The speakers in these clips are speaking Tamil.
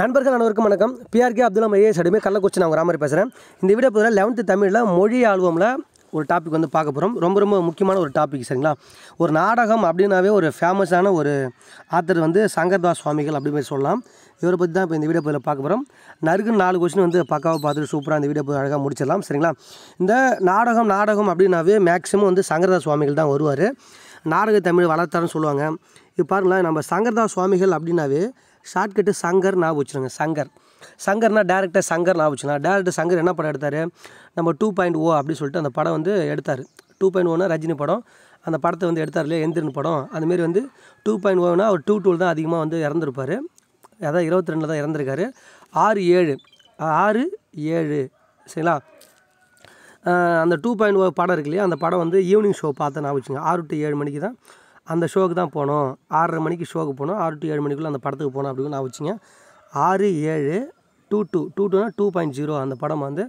நண்பர்கள் அனைவருக்கும் வணக்கம். பிஆர்கே அப்துல்லாம் ஐஏஎஸ் அடிமை கள்ளக்குறிச்சி நான் ராமர் பேசுகிறேன் இந்த வீடியோ பதில் லெவன்த்து தமிழில் மொழி ஆல்பமில் ஒரு டாபிக் வந்து பார்க்க போகிறோம் ரொம்ப ரொம்ப முக்கியமான ஒரு டாபிக் சரிங்களா? ஒரு நாடகம் அப்படின்னாவே ஒரு ஃபேமஸான ஒரு ஆத்தர் வந்து சங்கர்தாஸ் சுவாமிகள் அப்படி மாதிரி சொல்லலாம். இவரை பற்றி தான் இப்போ இந்த வீடியோ பதில் பார்க்க போகிறோம் நறுக்கு நாலு கொஸ்டின் வந்து பக்காவாக பார்த்துட்டு சூப்பராக இந்த வீடியோ அழகாக முடிச்சிடலாம் சரிங்களா? இந்த நாடகம் நாடகம் அப்படின்னாவே மேக்ஸிமம் வந்து சங்கர்தாஸ் சுவாமிகள் தான் வருவார். நாடக தமிழ் வளர்த்தாருன்னு சொல்லுவாங்க. இப்போ பாருங்களேன் நம்ம சங்கர்தாஸ் சுவாமிகள் அப்படின்னாவே ஷார்ட்கட்டு சங்கர் ஞாபகம் வச்சுருங்க. சங்கர் சங்கர்னா டேரக்டர் சங்கர் ஞாபகம் வச்சுக்கலாம் டேரக்டர் சங்கர் என்ன படம் எடுத்தார்? நம்ம டூ பாயிண்ட் ஓ அப்படின்னு சொல்லிட்டு அந்த படம் வந்து எடுத்தார். டூ பாயிண்ட் ஓனா oh ரஜினி படம். அந்த படத்தை வந்து எடுத்தார் இல்லையா? எந்திரன் படம். அந்தமாரி வந்து டூ பாயிண்ட் ஓனா அவர் டூ டூல் தான் அதிகமாக வந்து இறந்துருப்பார். அதான் இருபத்தி ரெண்டில் தான் இறந்துருக்காரு. ஆறு ஏழு. ஆறு ஏழு. சரிங்களா? அந்த டூ பாயிண்ட் ஓ படம் இருக்கு இல்லையா? அந்த படம் வந்து ஈவினிங் ஷோ பார்த்தேன் நான் வச்சுங்க ஆறு டு ஏழு மணிக்கு தான். அந்த ஷோக்கு தான் போனோம். ஆறரை மணிக்கு ஷோக்கு போனோம். ஆறு டு ஏழு மணிக்குள்ளே அந்த படத்துக்கு போனோம் அப்படின்னு நான் வச்சுங்க ஆறு ஏழு டூ டூ டூ டூனா டூ பாயிண்ட் ஜீரோ அந்த படம் வந்து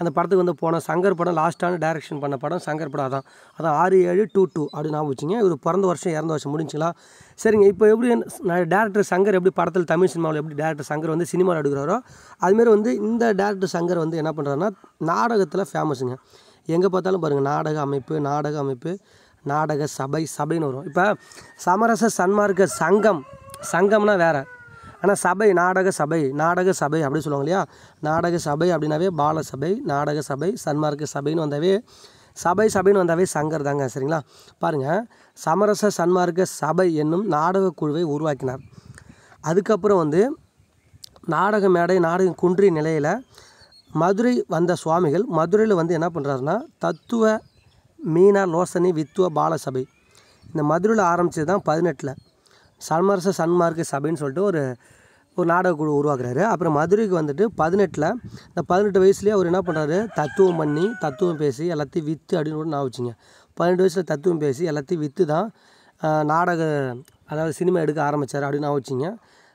அந்த படத்துக்கு வந்து போனோம். சங்கர் படம் லாஸ்ட்டான டைரக்ஷன் பண்ண படம். சங்கர் படம் அதான். அதான் ஆறு ஏழு டூ டூ அப்படின்னு நான் வச்சுங்க இவர் பிறந்த வருஷம் இறந்த வருஷம் முடிஞ்சுங்களா? சரிங்க. இப்போ எப்படி நான் டேரக்டர் சங்கர் எப்படி படத்தில் தமிழ் சினிமாவில் எப்படி டேரக்டர் சங்கர் வந்து சினிமாவில் எடுக்கிறாரோ அதுமாரி வந்து இந்த டேரக்டர் சங்கர் வந்து என்ன பண்ணுறாருன்னா நாடகத்தில் ஃபேமஸுங்க எங்கே பார்த்தாலும் பாருங்கள் நாடக அமைப்பு நாடக அமைப்பு நாடக சபை சபைன்னு வரும். இப்போ சமரச சன்மார்க்க சங்கம் சங்கம்னா வேறு. ஆனால் சபை நாடக சபை நாடக சபை அப்படின்னு சொல்லுவாங்க இல்லையா? நாடக சபை அப்படின்னாவே பால சபை நாடக சபை சன்மார்க்க சபைன்னு வந்தாவே சபை சபைன்னு வந்தாவே சங்கர் தாங்க சரிங்களா? பாருங்கள் சமரச சன்மார்க்க சபை என்னும் நாடக குழுவை உருவாக்கினார். அதுக்கப்புறம் வந்து நாடக மேடை நாடகம் குன்றிய நிலையில் மதுரை வந்த சுவாமிகள் மதுரையில் வந்து என்ன பண்ணுறாருன்னா தத்துவ மீனா லோசனி வித்துவ பாலசபை. இந்த மதுரையில் ஆரம்பித்தது தான் பதினெட்டில். சன்மரச சன்மார்க்க சபைன்னு சொல்லிட்டு ஒரு ஒரு நாடக குழு உருவாக்குறாரு. அப்புறம் மதுரைக்கு வந்துட்டு பதினெட்டில் இந்த பதினெட்டு வயசுலேயே அவர் என்ன பண்ணுறாரு தத்துவம் பண்ணி தத்துவம் பேசி எல்லாத்தையும் விற்று அப்படின்னு கூட நான் வச்சுங்க பதினெட்டு வயசில் தத்துவம் பேசி எல்லாத்தையும் விற்று தான் நாடக அதாவது சினிமா எடுக்க ஆரம்பித்தார் அப்படின்னு நான் வச்சுங்க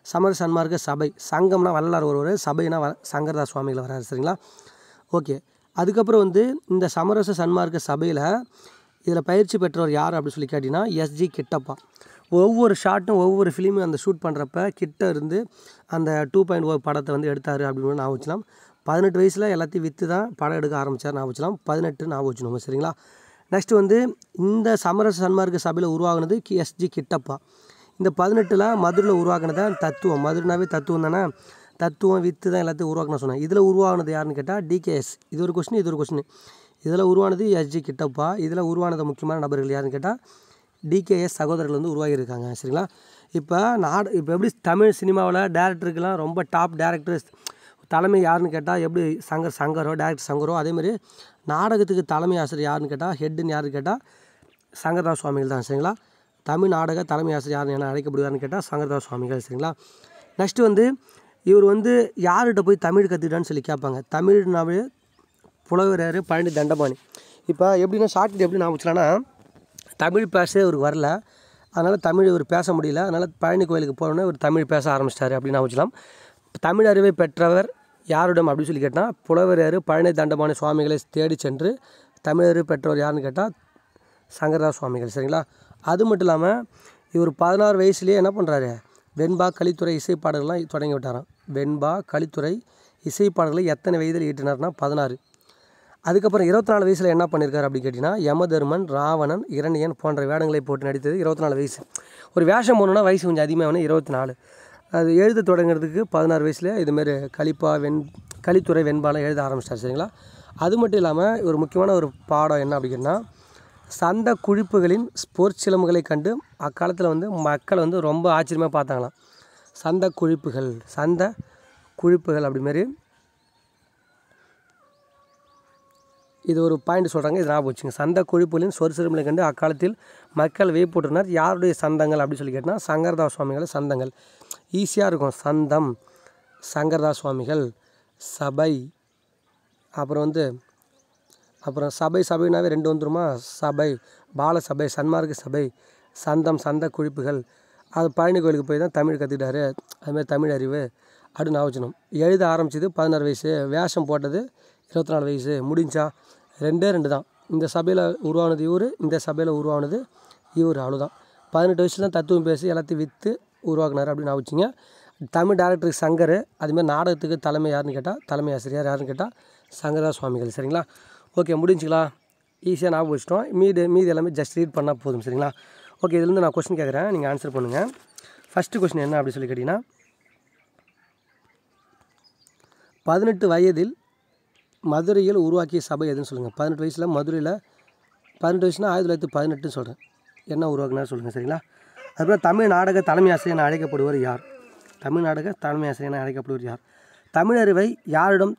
சமர சன்மார்க்க சபை சங்கம்னா வள்ளலார் ஒருவர் சபைனா வ சங்கரதாஸ் சுவாமிகள் வராரு சரிங்களா? ஓகே. அதுக்கப்புறம் வந்து இந்த சமரச சன்மார்க்க சபையில் இதில் பயிற்சி பெற்றவர் யார் அப்படின்னு சொல்லி கேட்டிங்கன்னா எஸ்ஜி கிட்டப்பா. ஒவ்வொரு ஷாட்டும் ஒவ்வொரு ஃபிலிமும் அந்த ஷூட் பண்ணுறப்ப கிட்ட இருந்து அந்த டூ பாயிண்ட் ஓ படத்தை வந்து எடுத்தார் அப்படின்னு நான் வச்சுலாம் பதினெட்டு வயசில் எல்லாத்தையும் விற்று தான் படம் எடுக்க ஆரம்பித்தார் நான் வச்சுலாம் பதினெட்டு நான் வச்சுனோம் சரிங்களா? நெக்ஸ்ட் வந்து இந்த சமரச சன்மார்க்க சபையில் உருவாகினது கி எஸ்ஜி கிட்டப்பா. இந்த பதினெட்டில் மதுரையில் உருவாக்குனது தான் தத்துவம். மதுரைனாவே தத்துவம் தானே? தத்துவம் வித்து தான் எல்லாத்தையும் உருவாக்கணும் சொன்னேன். இதில் உருவானது யாருன்னு கேட்டால் டிகேஎஸ் இது ஒரு கொஸ்டின் இது ஒரு கொஸ்டின் இதில் உருவானது எஸ்ஜி கிட்டப்பா இதில் உருவானது முக்கியமான நபர்கள் யாருன்னு கேட்டால் டிகேஎஸ் சகோதரர்கள் வந்து உருவாகியிருக்காங்க. சரிங்களா? இப்போ நாடு இப்போ எப்படி தமிழ் சினிமாவில் டேரக்டருக்கெலாம் ரொம்ப டாப் டேரக்டர்ஸ் தலைமை யாருன்னு கேட்டால் எப்படி சங்கர் சங்கரோ டேரக்டர் சங்கரோ அதேமாதிரி நாடகத்துக்கு தலைமை ஆசிரியர் யாருன்னு கேட்டால் ஹெட்டுன்னு யாருன்னு கேட்டால் சங்கர்தாஸ் சுவாமிகள் தான். சரிங்களா? தமிழ் நாடக தலைமை ஆசிரியர் யாருன்னு என்ன அழைக்கப்படுவார்னு கேட்டால் சங்கர்தாஸ் சுவாமிகள். சரிங்களா? நெக்ஸ்ட்டு வந்து இவர் வந்து யார்கிட்ட போய் தமிழ் கற்றுக்கிட்டான்னு சொல்லி கேட்பாங்க. தமிழ்னாவே புலவர் யார் பழனி தண்டபாணி. இப்போ எப்படின்னா ஷார்ட்கட் எப்படி நான் வச்சுலான்னா தமிழ் பேச இவருக்கு வரல. அதனால் தமிழ் இவர் பேச முடியல. அதனால் பழனி கோயிலுக்கு போனோன்னே இவர் தமிழ் பேச ஆரம்பிச்சிட்டாரு அப்படின்னு நான் வச்சுலாம் தமிழ் அறிவை பெற்றவர் யாரிடம் அப்படின்னு சொல்லி கேட்டால் புலவர் யார் பழனி தண்டபாணி சுவாமிகளை தேடி சென்று தமிழர் பெற்றவர் யாருன்னு கேட்டால் சங்கரதாஸ் சுவாமிகள் சரிங்களா? அது மட்டும் இல்லாமல் இவர் பதினாறு வயசுலேயே என்ன பண்ணுறாரு வெண்பா கலித்துறை இசைப்பாடல்கள்லாம் தொடங்கி விட்டாராம் வெண்பா கலித்துறை இசைப்பாடல்களை எத்தனை வயதில் ஈட்டினார்னா பதினாறு. அதுக்கப்புறம் இருபத்தி நாலு வயசில் என்ன பண்ணியிருக்காரு அப்படின்னு கேட்டிங்கன்னா யமதர்மன் ராவணன் இரணியன் போன்ற வேடங்களை போட்டு நடித்தது இருபத்தி நாலு வயசு. ஒரு வேஷம் போகணுன்னா வயசு கொஞ்சம் அதிகமாக வேணும் இருபத்தி நாலு அது எழுத தொடங்குறதுக்கு பதினாறு வயசில் இதுமாரி கலிப்பா வெண் கலித்துறை வெண்பாலாம் எழுத ஆரம்பிச்சிட்டார் சரிங்களா? அது மட்டும் இல்லாமல் ஒரு முக்கியமான ஒரு பாடம் என்ன அப்படின்னா சந்த குழிப்புகளின் ஸ்போர்ட்ஸ் சிலம்புகளை கண்டு அக்காலத்தில் வந்து மக்கள் வந்து ரொம்ப ஆச்சரியமாக பார்த்தாங்களாம். சந்த குழிப்புகள் சந்த குழிப்புகள் அப்படி மாரி. இது ஒரு பாயிண்ட் சொல்கிறாங்க இது ஞாபகம் வச்சுங்க. சந்த குழிப்புகளின் சொற் சிறுமலை கண்டு அக்காலத்தில் மக்கள் வியப்புற்றினார். யாருடைய சந்தங்கள் அப்படின்னு சொல்லி கேட்டால் சங்கரதாஸ் சுவாமிகள் சந்தங்கள். ஈஸியாக இருக்கும். சந்தம் சங்கரதாஸ் சுவாமிகள் சபை அப்புறம் வந்து அப்புறம் சபை சபைனாவே ரெண்டு வந்துருமா? சபை பால சபை சன்மார்க்க சபை சந்தம் சந்த குழிப்புகள். அது பழனி கோயிலுக்கு போய் தான் தமிழ் கற்றுக்கிட்டாரு அதுமாதிரி தமிழ் அறிவு அப்படின்னு நான் எழுத ஆரம்பிச்சது பதினாறு வயசு. வேஷம் போட்டது இருபத்தி நாலு வயசு. முடிஞ்சா ரெண்டே ரெண்டு தான். இந்த சபையில் உருவானது இவர் இந்த சபையில் உருவானது இவர். அவ்வளோதான் பதினெட்டு வயசுல தான் தத்துவம் பேசி எல்லாத்தையும் விற்று உருவாக்குனார் அப்படின்னு நான் தமிழ் டேரக்டருக்கு சங்கர். அதுமாதிரி நாடகத்துக்கு தலைமை யாருன்னு கேட்டால் தலைமை ஆசிரியர் யாருன்னு கேட்டால் சங்கரா சுவாமிகள். சரிங்களா? ஓகே முடிஞ்சுங்களா? ஈஸியாக ஞாபகம் வச்சிட்டோம். மீதி மீதி எல்லாமே ஜஸ்ட் ரீட் பண்ணால் போதும் சரிங்களா? ஓகே இதுலேருந்து நான் கொஸ்டின் கேட்குறேன் நீங்கள் ஆன்சர் பண்ணுங்கள் ஃபஸ்ட்டு கொஸ்டின் என்ன அப்படி சொல்லி கேட்டிங்கன்னா பதினெட்டு வயதில் மதுரையில் உருவாக்கிய சபை எதுன்னு சொல்லுங்கள் பதினெட்டு வயசில் மதுரையில் பதினெட்டு வயசுனா ஆயிரத்தி தொள்ளாயிரத்தி பதினெட்டுன்னு சொல்கிறேன் என்ன உருவாக்குனா சொல்லுங்கள் சரிங்களா? அதுக்கப்புறம் தமிழ் நாடக தலைமை ஆசிரியர் என அழைக்கப்படுவர் யார்? தமிழ் நாடக தலைமை ஆசிரியர் என அழைக்கப்படுவர் யார்? தமிழறிவை யாரிடம்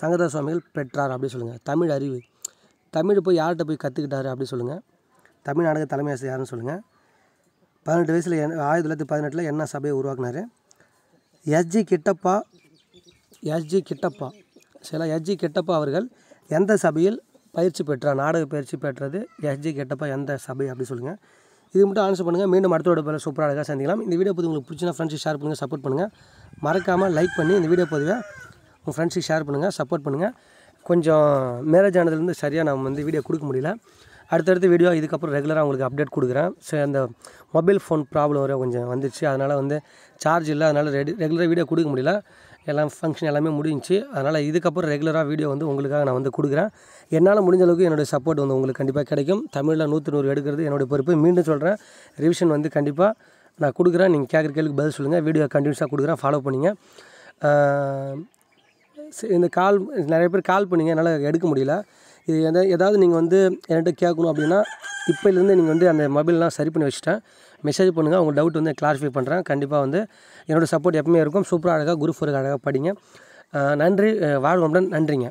சங்கர சுவாமிகள் பெற்றார் அப்படி சொல்லுங்கள் தமிழ் அறிவு. தமிழ் போய் யார்கிட்ட போய் கற்றுக்கிட்டாரு அப்படி சொல்லுங்கள் தமிழ் நாடக தலைமை ஆசிரியர் யாருன்னு சொல்லுங்கள் பதினெட்டு வயசில் என் ஆயிரத்தி தொள்ளாயிரத்தி பதினெட்டில் என்ன சபையை உருவாக்குனார்? S G Kittappa S G Kittappa. சில எஸ்ஜி கிட்டப்பா அவர்கள் எந்த சபையில் பயிற்சி பெற்றார்? நாடக பயிற்சி பெற்றது எஸ்ஜி கிட்டப்பா எந்த சபை அப்படி சொல்லுங்கள் இது மட்டும் ஆன்சர் பண்ணுங்கள் மீண்டும் அடுத்த பேர் சூப்பராக அழகாக சந்திக்கலாம். இந்த வீடியோ பதிவு உங்களுக்கு பிடிச்சினா ஃப்ரெண்ட்ஸ் ஷேர் பண்ணுங்கள் சப்போர்ட் பண்ணுங்கள் மறக்காமல் லைக் பண்ணி இந்த வீடியோ பதிவை உங்கள் ஃப்ரெண்ட்ஸுக்கு ஷேர் பண்ணுங்கள் சப்போர்ட் பண்ணுங்கள் கொஞ்சம் மேரேஜ் ஆனதுலேருந்து சரியாக நான் வந்து வீடியோ கொடுக்க முடியல. அடுத்தடுத்த வீடியோ இதுக்கப்புறம் ரெகுலராக உங்களுக்கு அப்டேட் கொடுக்குறேன். ஸோ அந்த மொபைல் ஃபோன் ப்ராப்ளம் வர கொஞ்சம் வந்துச்சு அதனால் வந்து சார்ஜ் இல்லை. அதனால் ரெடி ரெகுலராக வீடியோ கொடுக்க முடியல. எல்லாம் ஃபங்க்ஷன் எல்லாமே முடிஞ்சுச்சு. அதனால் இதுக்கப்புறம் ரெகுலராக வீடியோ வந்து உங்களுக்காக நான் வந்து கொடுக்குறேன். என்னால் முடிஞ்ச அளவுக்கு என்னுடைய சப்போர்ட் வந்து உங்களுக்கு கண்டிப்பாக கிடைக்கும். தமிழில் நூற்றி நூறு எடுக்கிறது என்னுடைய பொறுப்பு. மீண்டும் சொல்கிறேன் ரிவிஷன் வந்து கண்டிப்பாக நான் கொடுக்குறேன். நீங்கள் கேட்குற கேள்விக்கு பதில் சொல்லுங்கள் வீடியோ கண்டினியூஸாக கொடுக்குறேன். ஃபாலோ பண்ணிங்க. இந்த கால் நிறைய பேர் கால் பண்ணீங்க என்னால் எடுக்க முடியல. இது எதா ஏதாவது நீங்கள் வந்து என்கிட்ட கேட்கணும் அப்படின்னா இப்போலேருந்து நீங்கள் வந்து அந்த மொபைல்லாம் சரி பண்ணி வச்சுட்டேன். மெசேஜ் பண்ணுங்கள் உங்கள் டவுட் வந்து கிளாரிஃபை பண்ணுறேன் கண்டிப்பாக வந்து என்னோடய சப்போர்ட் எப்பவுமே இருக்கும். சூப்பராக அழகாக குரூப் ஃபோருக்கு அழகாக படிங்க. நன்றி அஹ் நன்றிங்க.